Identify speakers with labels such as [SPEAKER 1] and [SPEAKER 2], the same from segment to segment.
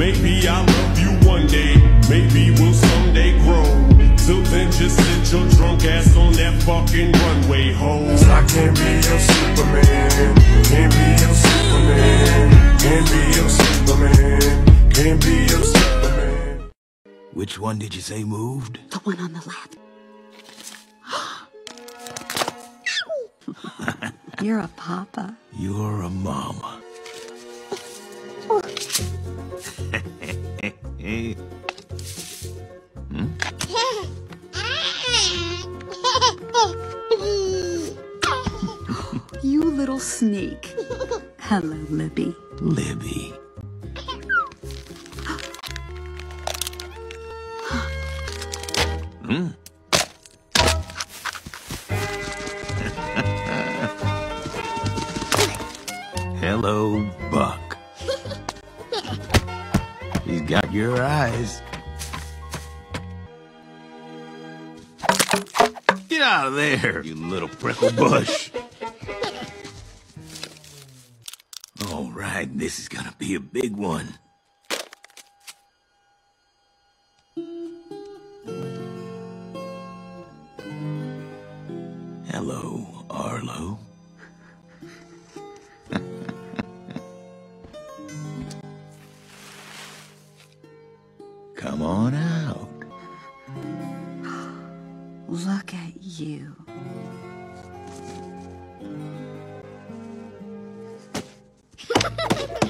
[SPEAKER 1] Maybe I'll love you one day, maybe we'll someday grow. Till then, just sit your drunk ass on that fucking runway, ho.
[SPEAKER 2] I can't be your Superman, can't be your Superman, can't be your Superman, can't be your Superman.
[SPEAKER 3] Which one did you say moved?
[SPEAKER 4] The one on the left. You're a papa.
[SPEAKER 3] You're a mama.
[SPEAKER 4] You little snake. Hello, Libby.
[SPEAKER 3] Libby. Hmm? Hello, Buck. Got your eyes. Get out of there, you little prickle bush. All right, this is gonna be a big one. Hello, Arlo. Come on out.
[SPEAKER 4] Look at you.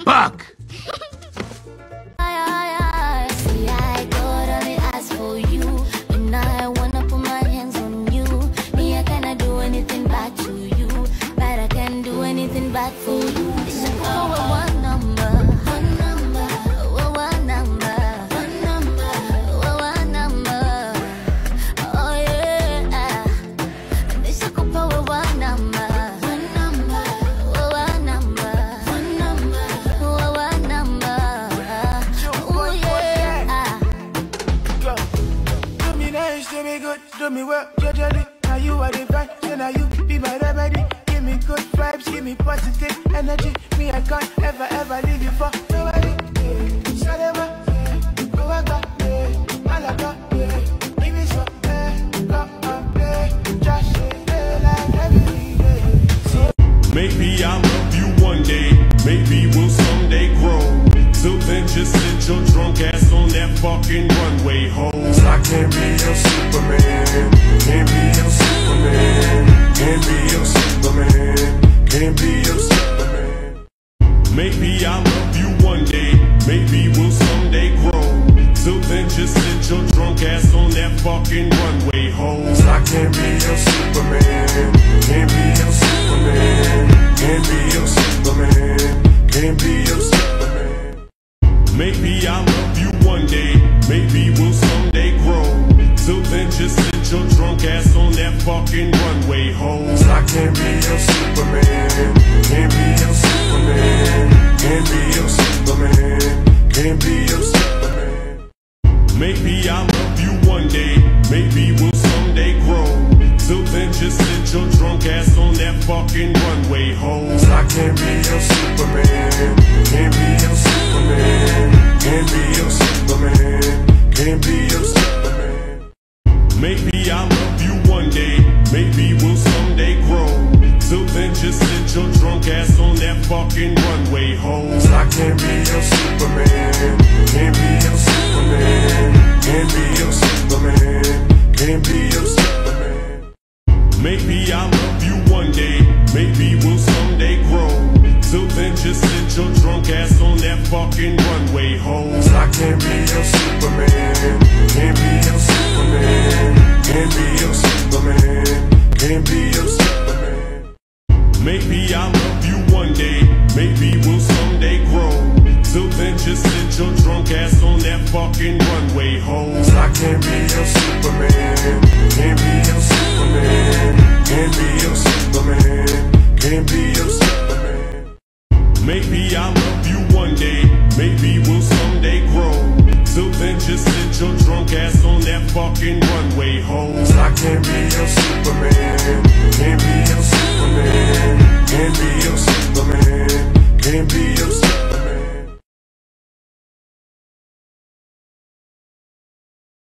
[SPEAKER 3] Buck!
[SPEAKER 5] See, I got all the eyes for me
[SPEAKER 6] good, do me well. Now you are vibe, so now you be my remedy. Give me good vibes, give me positive energy. Me, I can't ever, ever leave you for
[SPEAKER 1] fucking runway, ho.
[SPEAKER 2] I can't be your Superman, can't be your Superman, can't be your Superman, can't be your Superman.
[SPEAKER 1] Maybe I'll love you one day, maybe we'll someday grow. Till then, just sit your drunk ass on that fucking runway, ho.
[SPEAKER 2] I can't be your Superman, can't be your Superman, can't be your Superman, can't be your Superman.
[SPEAKER 1] Maybe we'll someday grow. Till then, just sit your drunk ass on that fucking runway, ho.
[SPEAKER 2] I can't be your Superman, can't be your Superman, can't be your Superman, can't be your Superman.
[SPEAKER 1] Maybe I'll love you one day, maybe we'll someday grow. Till then, just sit your drunk ass on that fucking runway, ho.
[SPEAKER 2] I can't be your Superman, can't be your Superman, can't be your Superman, can't be your Superman.
[SPEAKER 1] Maybe I'll love you one day, maybe we'll someday grow. Till then, just sit your drunk ass on that fucking runway, ho.
[SPEAKER 2] I can't be your Superman, can't be your Superman, can't be your Superman, can't be your Superman.
[SPEAKER 1] Maybe I'll love you one day, maybe we'll. Till then, just sit your drunk ass on that fucking runway, ho.
[SPEAKER 2] I can't be your Superman,